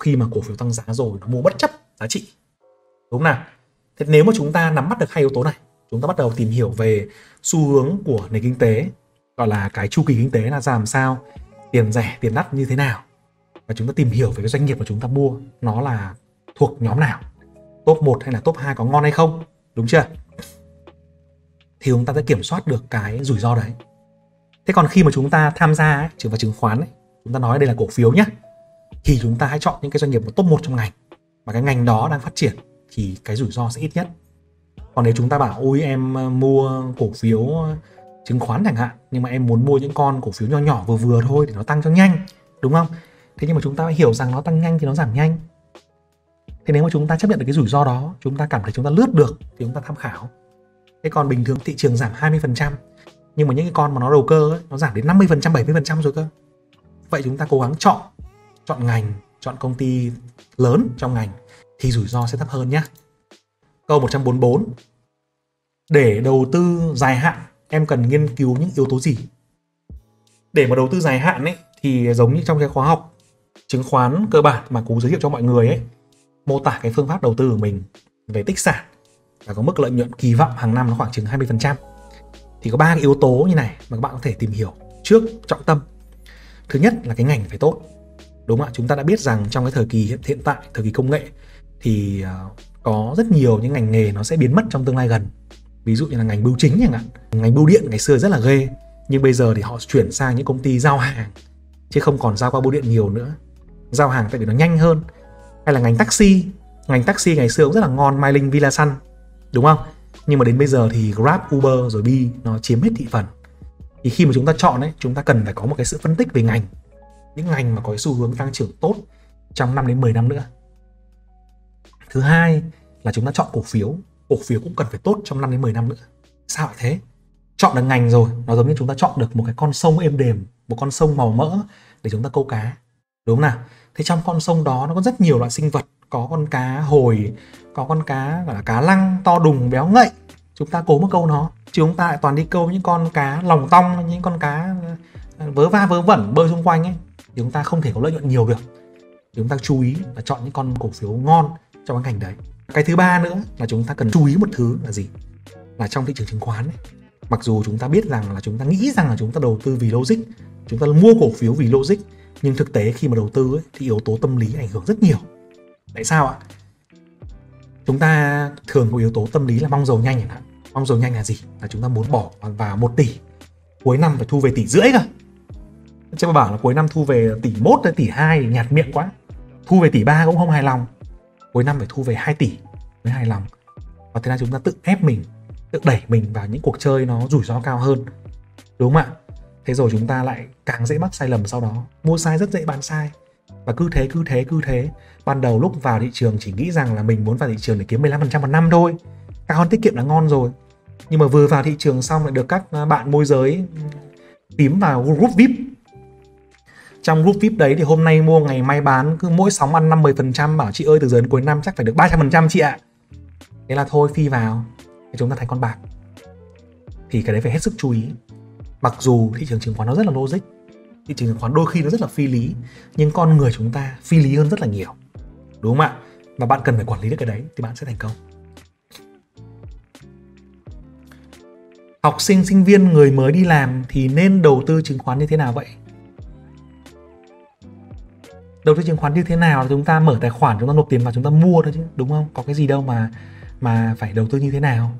khi mà cổ phiếu tăng giá rồi, nó mua bất chấp giá trị. Đúng nào? Thế nếu mà chúng ta nắm bắt được hai yếu tố này, chúng ta bắt đầu tìm hiểu về xu hướng của nền kinh tế, gọi là cái chu kỳ kinh tế là làm sao, tiền rẻ, tiền đắt như thế nào, và chúng ta tìm hiểu về cái doanh nghiệp mà chúng ta mua, nó là thuộc nhóm nào top 1 hay là top 2 có ngon hay không? Đúng chưa? Thì chúng ta sẽ kiểm soát được cái rủi ro đấy. Thế còn khi mà chúng ta tham gia ấy, vào chứng khoán ấy, chúng ta nói đây là cổ phiếu nhé thì chúng ta hãy chọn những cái doanh nghiệp top 1 trong ngành. Mà cái ngành đó đang phát triển thì cái rủi ro sẽ ít nhất. Còn nếu chúng ta bảo ôi em ờ, mua cổ phiếu ờ, chứng khoán chẳng hạn nhưng mà em muốn mua những con cổ phiếu nhỏ nhỏ vừa vừa thôi để nó tăng cho nhanh. Đúng không? Thế nhưng mà chúng ta phải hiểu rằng nó tăng nhanh thì nó giảm nhanh thế nếu mà chúng ta chấp nhận được cái rủi ro đó chúng ta cảm thấy chúng ta lướt được thì chúng ta tham khảo. Thế còn bình thường thị trường giảm 20% nhưng mà những cái con mà nó đầu cơ ấy, nó giảm đến 50% 70% rồi cơ. Vậy chúng ta cố gắng chọn chọn ngành chọn công ty lớn trong ngành thì rủi ro sẽ thấp hơn nhé câu 144 để đầu tư dài hạn em cần nghiên cứu những yếu tố gì? Để mà đầu tư dài hạn ấy thì giống như trong cái khóa học chứng khoán cơ bản mà cú giới thiệu cho mọi người ấy mô tả cái phương pháp đầu tư của mình về tích sản và có mức lợi nhuận kỳ vọng hàng năm nó khoảng chừng 20% thì có ba cái yếu tố như này mà các bạn có thể tìm hiểu trước trọng tâm. Thứ nhất là cái ngành phải tốt đúng không ạ? Chúng ta đã biết rằng trong cái thời kỳ hiện, hiện tại thời kỳ công nghệ thì ờ, có rất nhiều những ngành nghề nó sẽ biến mất trong tương lai gần. Ví dụ như là ngành bưu chính chẳng hạn. Ngành bưu điện ngày xưa rất là ghê nhưng bây giờ thì họ chuyển sang những công ty giao hàng chứ không còn giao qua bưu điện nhiều nữa. Giao hàng tại vì nó nhanh hơn hay là ngành taxi. Ngành taxi ngày xưa cũng rất là ngon Mai Linh Villa Sun đúng không? Nhưng mà đến bây giờ thì Grab, Uber rồi Bi nó chiếm hết thị phần. Thì khi mà chúng ta chọn ấy, chúng ta cần phải có một cái sự phân tích về ngành. Những ngành mà có xu hướng tăng trưởng tốt trong 5 đến 10 năm nữa. Thứ hai là chúng ta chọn cổ phiếu. Cổ phiếu cũng cần phải tốt trong 5 đến 10 năm nữa. Sao lại thế? Chọn được ngành rồi, nó giống như chúng ta chọn được một cái con sông êm đềm, một con sông màu mỡ để chúng ta câu cá đúng không nào. Thế trong con sông đó nó có rất nhiều loại sinh vật. Có con cá hồi có con cá gọi là cá lăng to đùng béo ngậy. Chúng ta cố một câu nó. Chứ chúng ta lại toàn đi câu những con cá lòng tong những con cá ờ, vớ va vớ vẩn bơi xung quanh ấy. Thì chúng ta không thể có lợi nhuận nhiều được. Chúng ta chú ý là chọn những con cổ phiếu ngon trong cái cảnh đấy. Cái thứ ba nữa là chúng ta cần chú ý một thứ là gì? Là trong thị trường chứng khoán ấy, mặc dù chúng ta biết rằng là chúng ta nghĩ rằng là chúng ta đầu tư vì logic chúng ta mua cổ phiếu vì logic nhưng thực tế khi mà đầu tư ấy, thì yếu tố tâm lý ảnh hưởng rất nhiều. Tại sao ạ? Chúng ta thường có yếu tố tâm lý là mong giàu nhanh chẳng hạn. Mong giàu nhanh là gì? Là chúng ta muốn bỏ vào một tỷ cuối năm phải thu về tỷ rưỡi cơ. Chứ mà bảo là cuối năm thu về tỷ mốt tới tỷ hai thì nhạt miệng quá. Thu về tỷ ba cũng không hài lòng. Cuối năm phải thu về 2 tỷ mới hài lòng. Và thế là chúng ta tự ép mình tự đẩy mình vào những cuộc chơi nó rủi ro cao hơn. Đúng không ạ? Thế rồi chúng ta lại càng dễ mắc sai lầm sau đó. Mua sai rất dễ bán sai. Và cứ thế cứ thế cứ thế. Ban đầu lúc vào thị trường chỉ nghĩ rằng là mình muốn vào thị trường để kiếm 15% một năm thôi. Cao hơn tiết kiệm là ngon rồi. Nhưng mà vừa vào thị trường xong lại được các à, bạn môi giới ừ, tím vào group VIP. Trong group VIP đấy thì hôm nay mua, ngày mai bán, cứ mỗi sóng ăn 50% bảo chị ơi, từ giờ đến cuối năm chắc phải được 300% chị ạ. Thế là thôi, phi vào. Thì chúng ta thành con bạc. Thì cái đấy phải hết sức chú ý mặc dù thị trường chứng khoán nó rất là logic, thị trường chứng khoán đôi khi nó rất là phi lý, nhưng con người chúng ta phi lý hơn rất là nhiều. Đúng không ạ? Và bạn cần phải quản lý được cái đấy thì bạn sẽ thành công. Học sinh sinh viên, người mới đi làm thì nên đầu tư chứng khoán như thế nào vậy? Đầu tư chứng khoán như thế nào là chúng ta mở tài khoản, chúng ta nộp tiền vào, chúng ta mua thôi chứ, đúng không? Có cái gì đâu mà mà phải đầu tư như thế nào?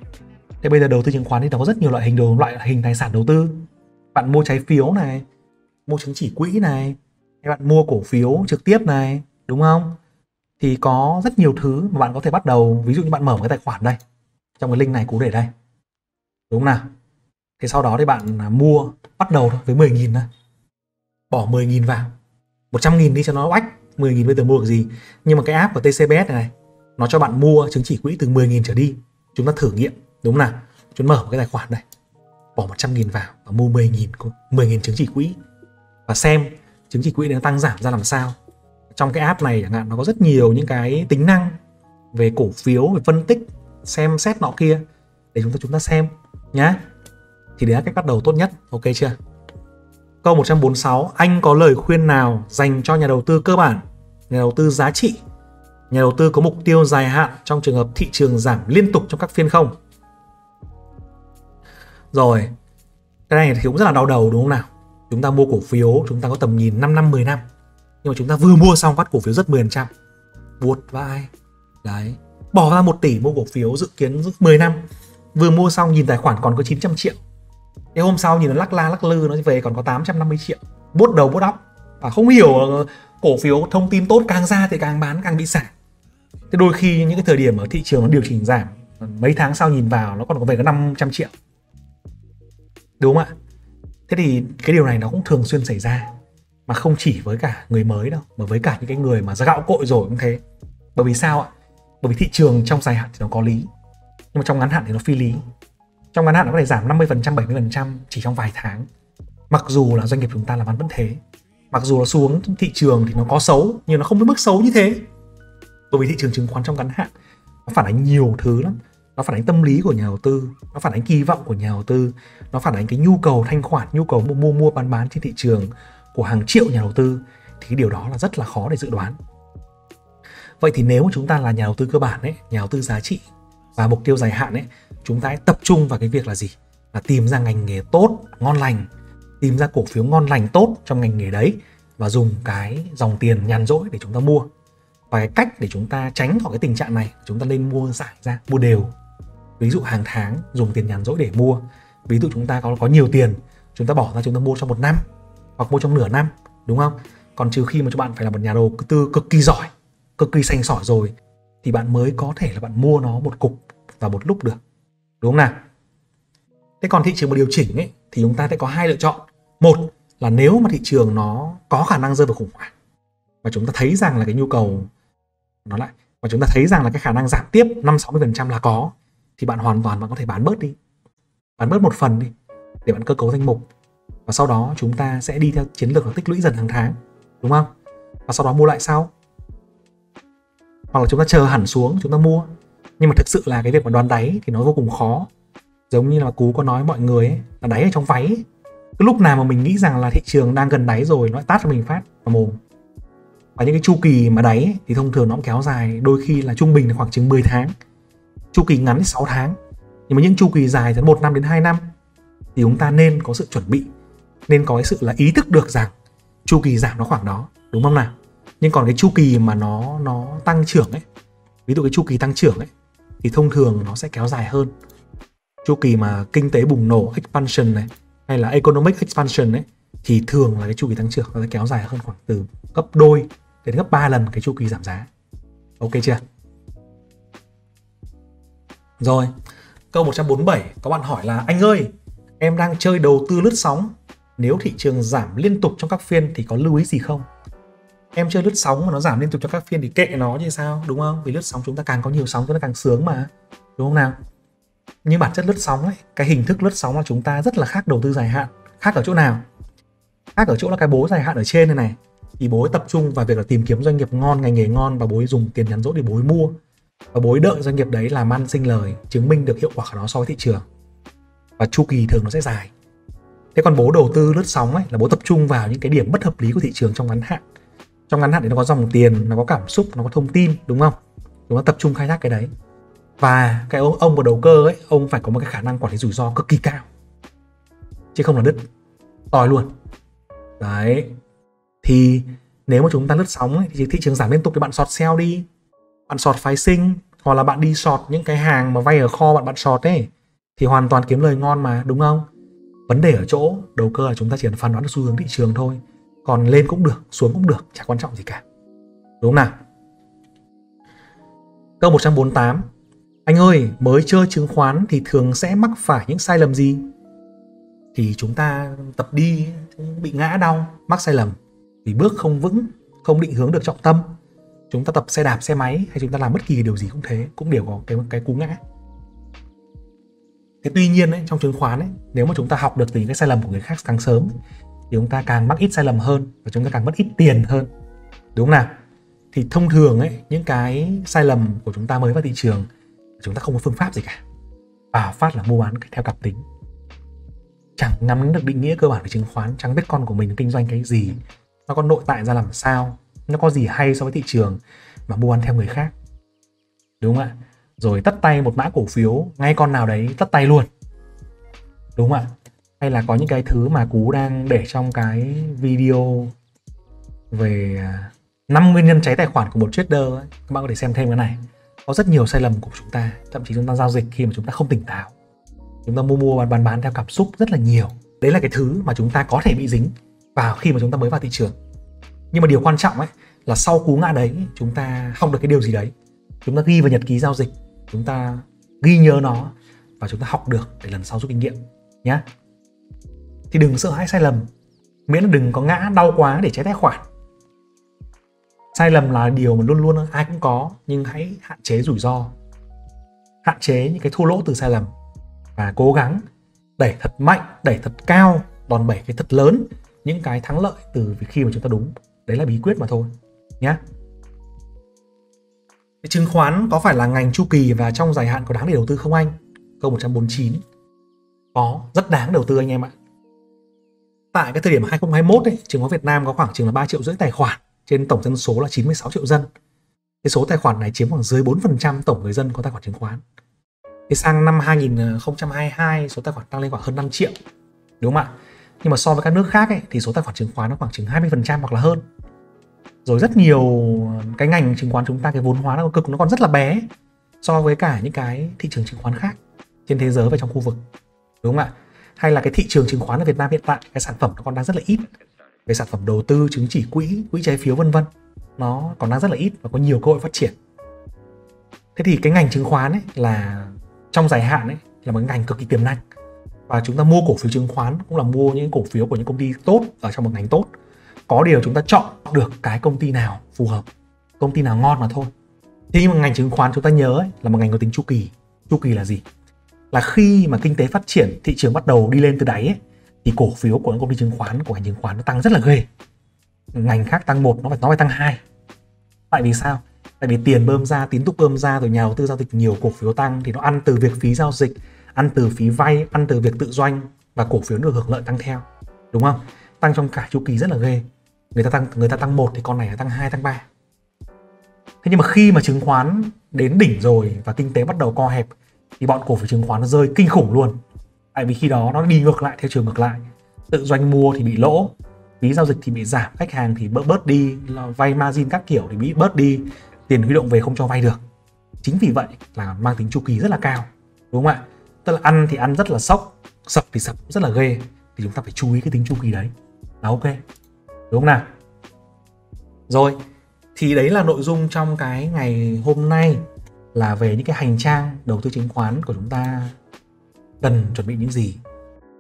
Thế bây giờ đầu tư chứng khoán thì nó có rất nhiều loại hình đồ loại hình tài sản đầu tư. Bạn mua trái phiếu này mua chứng chỉ quỹ này hay bạn mua cổ phiếu trực tiếp này đúng không? Thì có rất nhiều thứ mà bạn có thể bắt đầu. Ví dụ như bạn mở một cái tài khoản đây trong cái link này cú để đây. Đúng không nào? Thì sau đó thì bạn à, mua bắt đầu thôi với 10.000 thôi. Bỏ 10.000 vào. 100.000 đi cho nó oách 10.000 bây giờ mua được gì? Nhưng mà cái app của TCBS này, này nó cho bạn mua chứng chỉ quỹ từ 10.000 trở đi. Chúng ta thử nghiệm đúng không nào? Chúng mở một cái tài khoản đây. Bỏ 100.000 vào và mua 10.000 10.000 chứng chỉ quỹ. Và xem chứng chỉ quỹ nó tăng giảm ra làm sao. Trong cái app này chẳng hạn, nó có rất nhiều những cái tính năng về cổ phiếu, về phân tích, xem xét nọ kia để chúng ta chúng ta xem nhá. Thì đấy là cách bắt đầu tốt nhất. Ok chưa? Câu 146 anh có lời khuyên nào dành cho nhà đầu tư cơ bản, nhà đầu tư giá trị, nhà đầu tư có mục tiêu dài hạn trong trường hợp thị trường giảm liên tục trong các phiên không? Rồi, cái này thì cũng rất là đau đầu đúng không nào? Chúng ta mua cổ phiếu, chúng ta có tầm nhìn 5 năm 10 năm. Nhưng mà chúng ta vừa mua xong phát cổ phiếu rất 10% Buột vai. Đấy. Bỏ ra 1 tỷ mua cổ phiếu dự kiến 10 năm. Vừa mua xong nhìn tài khoản còn có 900 triệu. Thế hôm sau nhìn nó lắc la, lắc lư, nó về còn có 850 triệu. Bút đầu bút óc. Và không hiểu ờ, cổ phiếu thông tin tốt càng ra thì càng bán, càng bị xả thế đôi khi những cái thời điểm ở thị trường nó điều chỉnh giảm, mấy tháng sau nhìn vào nó còn có về có 500 triệu đúng không ạ? Thế thì cái điều này nó cũng thường xuyên xảy ra, mà không chỉ với cả người mới đâu, mà với cả những cái người mà ra gạo cội rồi cũng thế. Bởi vì sao ạ? Bởi vì thị trường trong dài hạn thì nó có lý, nhưng mà trong ngắn hạn thì nó phi lý. Trong ngắn hạn nó có thể giảm 50% 70% chỉ trong vài tháng. Mặc dù là doanh nghiệp chúng ta làm ăn vẫn thế, mặc dù là xuống thị trường thì nó có xấu, nhưng nó không đến mức xấu như thế. Bởi vì thị trường chứng khoán trong ngắn hạn nó phản ánh nhiều thứ lắm nó phản ánh tâm lý của nhà đầu tư, nó phản ánh kỳ vọng của nhà đầu tư, nó phản ánh cái nhu cầu thanh khoản, nhu cầu mua mua bán bán trên thị trường của hàng triệu nhà đầu tư, thì điều đó là rất là khó để dự đoán. Vậy thì nếu chúng ta là nhà đầu tư cơ bản ấy, nhà đầu tư giá trị và mục tiêu dài hạn ấy, chúng ta hãy tập trung vào cái việc là gì? Là tìm ra ngành nghề tốt, ngon lành, tìm ra cổ phiếu ngon lành tốt trong ngành nghề đấy và dùng cái dòng tiền nhàn rỗi để chúng ta mua. Và cái cách để chúng ta tránh khỏi cái tình trạng này, chúng ta nên mua giải ra, mua đều ví dụ hàng tháng dùng tiền nhàn rỗi để mua. Ví dụ chúng ta có có nhiều tiền, chúng ta bỏ ra chúng ta mua trong một năm hoặc mua trong nửa năm, đúng không? Còn trừ khi mà các bạn phải là một nhà đầu tư cực kỳ giỏi, cực kỳ xanh sỏi rồi, thì bạn mới có thể là bạn mua nó một cục và một lúc được. Đúng không nào? Thế còn thị trường một điều chỉnh ấy, thì chúng ta sẽ có hai lựa chọn. Một là nếu mà thị trường nó có khả năng rơi vào khủng hoảng và chúng ta thấy rằng là cái nhu cầu nó lại, và chúng ta thấy rằng là cái khả năng giảm tiếp 5 60% là có thì bạn hoàn toàn bạn có thể bán bớt đi. Bán bớt một phần đi để bạn cơ cấu danh mục. Và sau đó chúng ta sẽ đi theo chiến lược là tích lũy dần hàng tháng, đúng không? Và sau đó mua lại sau. hoặc là chúng ta chờ hẳn xuống chúng ta mua nhưng mà thực sự là cái việc mà đoán đáy thì nó vô cùng khó giống như là cú có nói mọi người ấy, là đáy ở trong váy ấy. cái lúc nào mà mình nghĩ rằng là thị trường đang gần đáy rồi nó tát cho mình phát vào mồm và những cái chu kỳ mà đáy ấy, thì thông thường nó cũng kéo dài đôi khi là trung bình là khoảng chừng 10 tháng chu kỳ ngắn thì 6 tháng. Nhưng mà những chu kỳ dài từ 1 năm đến 2 năm thì chúng ta nên có sự chuẩn bị, nên có cái sự là ý thức được rằng chu kỳ giảm nó khoảng đó, đúng không nào? Nhưng còn cái chu kỳ mà nó nó tăng trưởng ấy, ví dụ cái chu kỳ tăng trưởng ấy, thì thông thường nó sẽ kéo dài hơn. Chu kỳ mà kinh tế bùng nổ, expansion này, hay là economic expansion ấy, thì thường là cái chu kỳ tăng trưởng nó sẽ kéo dài hơn khoảng từ gấp đôi đến gấp 3 lần cái chu kỳ giảm giá. Ok chưa? Rồi, câu 147 có bạn hỏi là, anh ơi, em đang chơi đầu tư lướt sóng. Nếu thị trường giảm liên tục trong các phiên thì có lưu ý gì không? Em chơi lướt sóng mà nó giảm liên tục trong các phiên thì kệ nó như sao, đúng không? Vì lướt sóng chúng ta càng có nhiều sóng chúng ta càng sướng mà, đúng không nào? Nhưng bản chất lướt sóng ấy, cái hình thức lướt sóng là chúng ta rất là khác đầu tư dài hạn. Khác ở chỗ nào? Khác ở chỗ là cái bố dài hạn ở trên này này. Thì bố tập trung vào việc là tìm kiếm doanh nghiệp ngon, ngành nghề ngon và bố dùng tiền nhắn rỗi để bố mua và bối đợi doanh nghiệp đấy làm ăn sinh lời chứng minh được hiệu quả của nó so với thị trường. Và chu kỳ thường nó sẽ dài. Thế còn bố đầu tư lướt sóng ấy là bố tập trung vào những cái điểm bất hợp lý của thị trường trong ngắn hạn. Trong ngắn hạn thì nó có dòng tiền nó có cảm xúc nó có thông tin đúng không? Chúng ta tập trung khai thác cái đấy. Và cái ông ông của đầu cơ ấy ông phải có một cái khả năng quản lý rủi ro cực kỳ cao. Chứ không là đứt. Tòi luôn. Đấy. Thì nếu mà chúng ta lướt sóng ấy, thì thị trường giảm liên tục thì bạn sọt sell đi bạn sọt phái sinh, hoặc là bạn đi sọt những cái hàng mà vay ở kho bạn bạn sọt ấy, thì hoàn toàn kiếm lời ngon mà, đúng không? Vấn đề ở chỗ đầu cơ là chúng ta chỉ cần phán đoán được xu hướng thị trường thôi. Còn lên cũng được, xuống cũng được, chả quan trọng gì cả. Đúng không nào? Câu 148 anh ơi, mới chơi chứng khoán thì thường sẽ mắc phải những sai lầm gì? Thì chúng ta tập đi bị ngã đau, mắc sai lầm. Vì bước không vững, không định hướng được trọng tâm chúng ta tập xe đạp xe máy hay chúng ta làm bất kỳ điều gì cũng thế cũng đều có cái cái cú ngã. Thế tuy nhiên ấy, trong chứng khoán ấy, nếu mà chúng ta học được từ những cái sai lầm của người khác càng sớm thì chúng ta càng mắc ít sai lầm hơn và chúng ta càng mất ít tiền hơn. Đúng không nào? Thì thông thường ấy những cái sai lầm của chúng ta mới vào thị trường chúng ta không có phương pháp gì cả. Và phát là mua bán theo cảm tính. Chẳng nắm được định nghĩa cơ bản về chứng khoán chẳng biết con của mình kinh doanh cái gì nó có nội tại ra làm sao nó có gì hay so với thị trường mà mua bán theo người khác. Đúng không ạ? Rồi tất tay một mã cổ phiếu, ngay con nào đấy tất tay luôn. Đúng không ạ? Hay là có những cái thứ mà cú đang để trong cái video về à, 5 nguyên nhân cháy tài khoản của một trader ấy. các bạn có thể xem thêm cái này. Có rất nhiều sai lầm của chúng ta, thậm chí chúng ta giao dịch khi mà chúng ta không tỉnh táo. Chúng ta mua mua bán bán bán theo cảm xúc rất là nhiều. Đấy là cái thứ mà chúng ta có thể bị dính vào khi mà chúng ta mới vào thị trường nhưng mà điều quan trọng ấy là sau cú ngã đấy, chúng ta học được cái điều gì đấy. Chúng ta ghi vào nhật ký giao dịch, chúng ta ghi nhớ nó và chúng ta học được để lần sau rút kinh nghiệm nhé thì đừng sợ hãi sai lầm, miễn là đừng có ngã đau quá để cháy tài khoản. Sai lầm là điều mà luôn luôn ai cũng có, nhưng hãy hạn chế rủi ro. Hạn chế những cái thua lỗ từ sai lầm và cố gắng đẩy thật mạnh, đẩy thật cao, đòn bẩy cái thật lớn, những cái thắng lợi từ khi mà chúng ta đúng đấy là bí quyết mà thôi nhé chứng khoán có phải là ngành chu kỳ và trong dài hạn có đáng để đầu tư không anh câu 149 có rất đáng đầu tư anh em ạ tại cái thời điểm 2021 ấy, chứng khoán Việt Nam có khoảng chừng là 3 triệu rưỡi tài khoản trên tổng dân số là 96 triệu dân. Cái số tài khoản này chiếm khoảng dưới 4% tổng người dân có tài khoản chứng khoán. Thì sang năm 2022 số tài khoản tăng lên khoảng hơn 5 triệu. Đúng không ạ? Nhưng mà so với các nước khác ấy, thì số tài khoản chứng khoán nó khoảng chừng 20% hoặc là hơn. Rồi rất nhiều ờ, cái ngành chứng khoán chúng ta, cái vốn hóa nó cực, nó còn rất là bé so với cả những cái thị trường chứng khoán khác trên thế giới và trong khu vực. Đúng không ạ? hay là cái thị trường chứng khoán ở Việt Nam hiện tại, cái sản phẩm nó còn đang rất là ít về sản phẩm đầu tư, chứng chỉ quỹ quỹ trái phiếu, vân vân, nó còn đang rất là ít và có nhiều cơ hội phát triển thế thì cái ngành chứng khoán ấy là trong dài hạn ấy là một ngành cực kỳ tiềm năng và chúng ta mua cổ phiếu chứng khoán cũng là mua những cổ phiếu của những công ty tốt ở trong một ngành tốt có điều chúng ta chọn được cái công ty nào phù hợp công ty nào ngon mà thôi. Thế nhưng mà ngành chứng khoán chúng ta nhớ ấy, là một ngành có tính chu kỳ. Chu kỳ là gì? Là khi mà kinh tế phát triển thị trường bắt đầu đi lên từ đáy ấy, thì cổ phiếu của những công ty chứng khoán của ngành chứng khoán nó tăng rất là ghê. Ngành khác tăng một nó phải nó phải tăng hai. Tại vì sao? Tại vì tiền bơm ra tín túc bơm ra rồi nhà đầu tư giao dịch nhiều cổ phiếu tăng thì nó ăn từ việc phí giao dịch ăn từ phí vay ăn từ việc tự doanh và cổ phiếu được hưởng lợi tăng theo. Đúng không? Tăng trong cả chu kỳ rất là ghê người ta tăng, người ta tăng một thì con này tăng 2 tăng 3 thế nhưng mà khi mà chứng khoán đến đỉnh rồi và kinh tế bắt đầu co hẹp, thì bọn cổ phiếu chứng khoán nó rơi kinh khủng luôn. Tại vì khi đó nó đi ngược lại, theo chiều ngược lại. Tự doanh mua thì bị lỗ, phí giao dịch thì bị giảm, khách hàng thì bớt bớt đi vay margin các kiểu thì bị bớt đi, tiền huy động về không cho vay được. Chính vì vậy là mang tính chu kỳ rất là cao, đúng không ạ? Tức là ăn thì ăn rất là sốc, sập thì sập, rất là ghê. Thì chúng ta phải chú ý cái tính chu kỳ đấy. Là ok đúng không nào? Rồi, thì đấy là nội dung trong cái ngày hôm nay là về những cái hành trang đầu tư chứng khoán của chúng ta cần chuẩn bị những gì?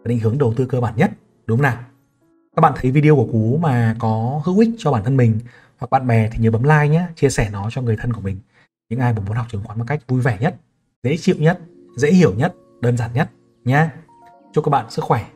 Định hướng đầu tư cơ bản nhất, đúng không nào? Các bạn thấy video của cú mà có hữu ích cho bản thân mình hoặc bạn bè thì nhớ bấm like nhé, chia sẻ nó cho người thân của mình. Những ai muốn học chứng khoán một cách vui vẻ nhất, dễ chịu nhất, dễ hiểu nhất, đơn giản nhất nhé chúc các bạn sức khỏe.